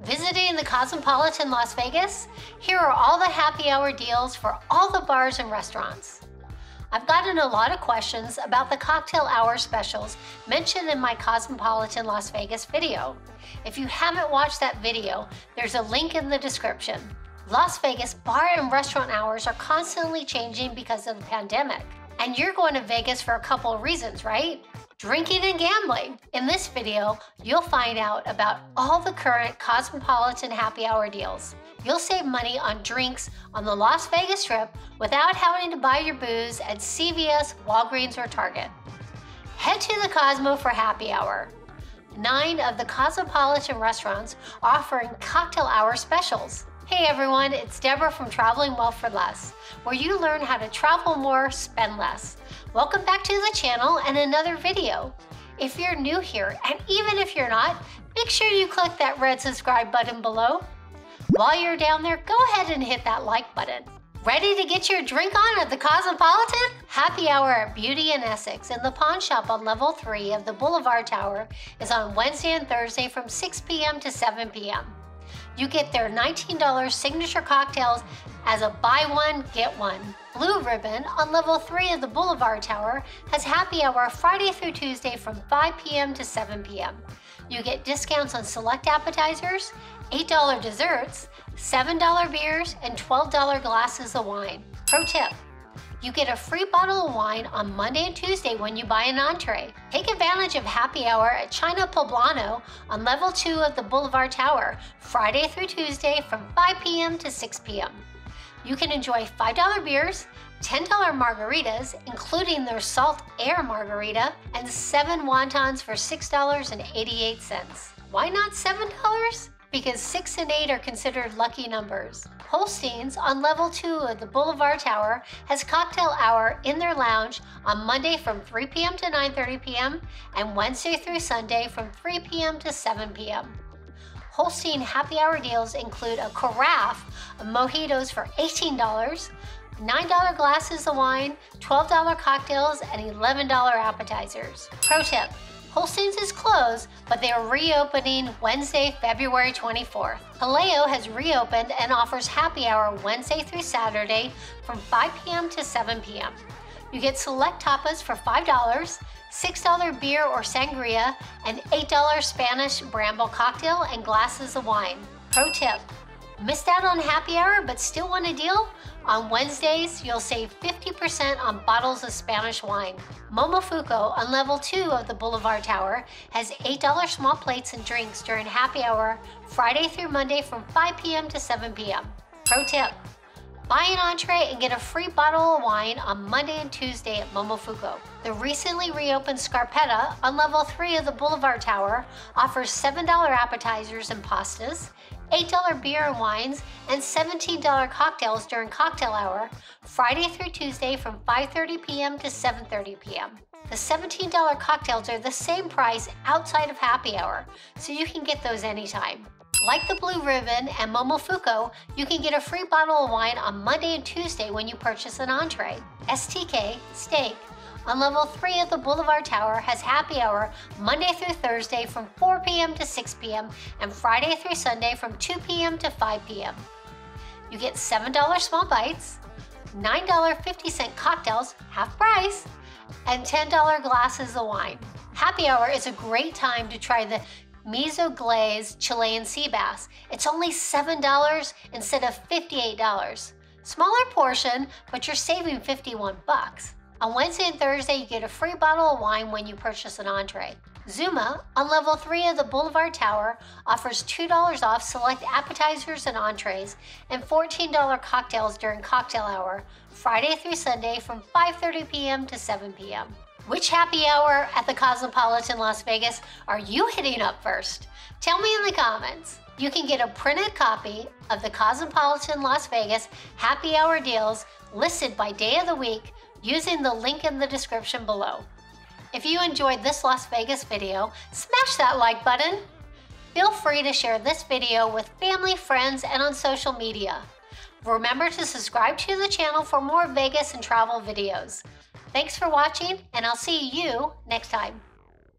Visiting the Cosmopolitan Las Vegas? Here are all the happy hour deals for all the bars and restaurants. I've gotten a lot of questions about the cocktail hour specials mentioned in my Cosmopolitan Las Vegas video. If you haven't watched that video, there's a link in the description. Las Vegas bar and restaurant hours are constantly changing because of the pandemic. And you're going to Vegas for a couple of reasons, right? Drinking and gambling. In this video, you'll find out about all the current Cosmopolitan happy hour deals. You'll save money on drinks on the Las Vegas Strip without having to buy your booze at CVS, Walgreens, or Target. Head to the Cosmo for happy hour. Nine of the Cosmopolitan restaurants offering cocktail hour specials. Hey everyone, it's Deborah from Traveling Well for Less, where you learn how to travel more, spend less. Welcome back to the channel and another video. If you're new here, and even if you're not, make sure you click that red subscribe button below. While you're down there, go ahead and hit that like button. Ready to get your drink on at the Cosmopolitan? Happy hour at Beauty and Essex in the pawn shop on level 3 of the Boulevard Tower is on Wednesday and Thursday from 6 p.m. to 7 p.m. You get their $19 signature cocktails as a buy one, get one. Blue Ribbon on level 3 of the Boulevard Tower has happy hour Friday through Tuesday from 5 p.m. to 7 p.m. You get discounts on select appetizers, $8 desserts, $7 beers, and $12 glasses of wine. Pro tip, you get a free bottle of wine on Monday and Tuesday when you buy an entree. Take advantage of happy hour at China Poblano on level 2 of the Boulevard Tower, Friday through Tuesday from 5 p.m. to 6 p.m. You can enjoy $5 beers, $10 margaritas, including their salt air margarita, and 7 wontons for $6.88. Why not $7? Because 6 and 8 are considered lucky numbers. Holstein's on level 2 of the Boulevard Tower has cocktail hour in their lounge on Monday from 3 p.m. to 9.30 p.m. and Wednesday through Sunday from 3 p.m. to 7 p.m. Holstein happy hour deals include a carafe of mojitos for $18, $9 glasses of wine, $12 cocktails, and $11 appetizers. Pro tip, Holstein's is closed, but they are reopening Wednesday, February 24th. Jaleo has reopened and offers happy hour Wednesday through Saturday from 5 p.m. to 7 p.m. You get select tapas for $5, $6 beer or sangria, and $8 Spanish bramble cocktail and glasses of wine. Pro tip, missed out on happy hour but still want a deal? On Wednesdays, you'll save 50% on bottles of Spanish wine. Momofuku on level 2 of the Boulevard Tower has $8 small plates and drinks during happy hour Friday through Monday from 5 p.m. to 7 p.m. Pro tip, Buy an entree and get a free bottle of wine on Monday and Tuesday at Momofuku. The recently reopened Scarpetta on level 3 of the Boulevard Tower offers $7 appetizers and pastas, $8 beer and wines, and $17 cocktails during cocktail hour, Friday through Tuesday from 5.30 p.m. to 7.30 p.m. The $17 cocktails are the same price outside of happy hour, so you can get those anytime. Like the Blue Ribbon and Momofuku, you can get a free bottle of wine on Monday and Tuesday when you purchase an entree. STK Steak on level 3 of the Boulevard Tower has happy hour Monday through Thursday from 4 p.m. to 6 p.m. and Friday through Sunday from 2 p.m. to 5 p.m. You get $7 small bites, $9.50 cocktails, half price, and $10 glasses of wine. Happy hour is a great time to try the miso glazed Chilean sea bass. It's only $7 instead of $58. Smaller portion, but you're saving 51 bucks. On Wednesday and Thursday, you get a free bottle of wine when you purchase an entree. Zuma, on level 3 of the Boulevard Tower, offers $2 off select appetizers and entrees and $14 cocktails during cocktail hour, Friday through Sunday from 5.30 p.m. to 7 p.m. Which happy hour at the Cosmopolitan Las Vegas are you hitting up first? Tell me in the comments. You can get a printed copy of the Cosmopolitan Las Vegas happy hour deals listed by day of the week using the link in the description below. If you enjoyed this Las Vegas video, smash that like button. Feel free to share this video with family, friends, and on social media. Remember to subscribe to the channel for more Vegas and travel videos. Thanks for watching, and I'll see you next time.